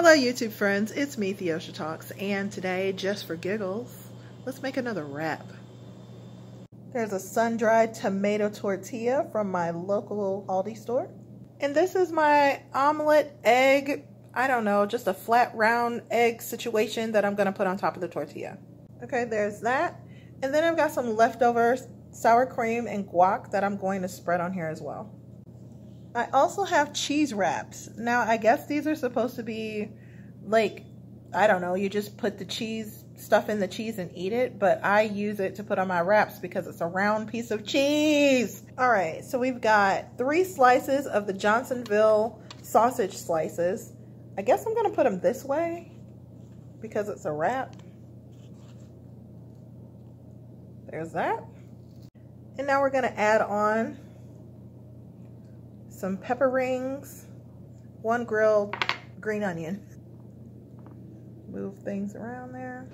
Hello YouTube friends, it's me Theosha Talks and today, just for giggles, let's make another wrap. There's a sun-dried tomato tortilla from my local Aldi store. And this is my omelet egg, I don't know, just a flat round egg situation that I'm going to put on top of the tortilla. Okay, there's that. And then I've got some leftover sour cream and guac that I'm going to spread on here as well. I also have cheese wraps. Now, I guess these are supposed to be like, I don't know, you just put the cheese stuff in the cheese and eat it, but I use it to put on my wraps because it's a round piece of cheese. All right, so we've got three slices of the Johnsonville sausage slices. I guess I'm gonna put them this way because it's a wrap. There's that. And now we're gonna add on some pepper rings, one grilled green onion. Move things around there.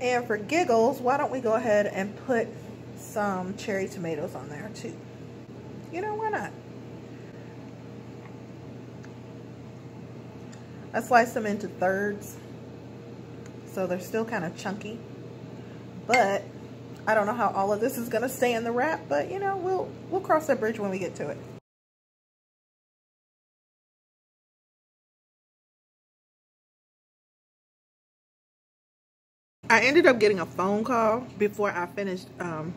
And for giggles, why don't we go ahead and put some cherry tomatoes on there too. You know, why not? I sliced them into thirds. So they're still kind of chunky. But I don't know how all of this is going to stay in the wrap, but you know, we'll we'll cross that bridge when we get to it. I ended up getting a phone call before I finished um,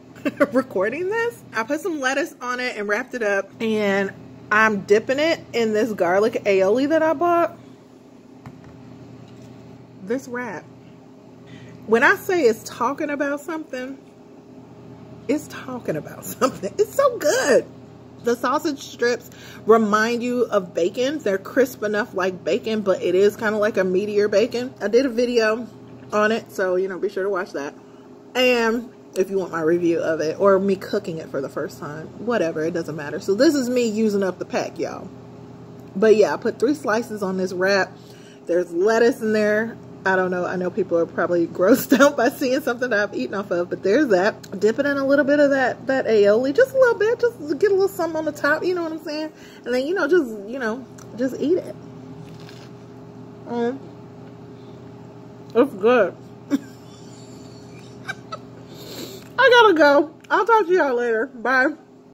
recording this. I put some lettuce on it and wrapped it up and I'm dipping it in this garlic aioli that I bought. This wrap. When I say it's talking about something, it's talking about something. It's so good. The sausage strips remind you of bacon. They're crisp enough like bacon, but it is kind of like a meatier bacon. I did a video on it. So, you know, be sure to watch that. And if you want my review of it or me cooking it for the first time, whatever, it doesn't matter. So this is me using up the pack, y'all. But yeah, I put three slices on this wrap. There's lettuce in there. I don't know. I know people are probably grossed out by seeing something that I've eaten off of, but there's that. Dip it in a little bit of that, that aioli, just a little bit, just get a little something on the top, you know what I'm saying? And then, you know, just, you know, just eat it. Um, it's good. I gotta go. I'll talk to y'all later. Bye.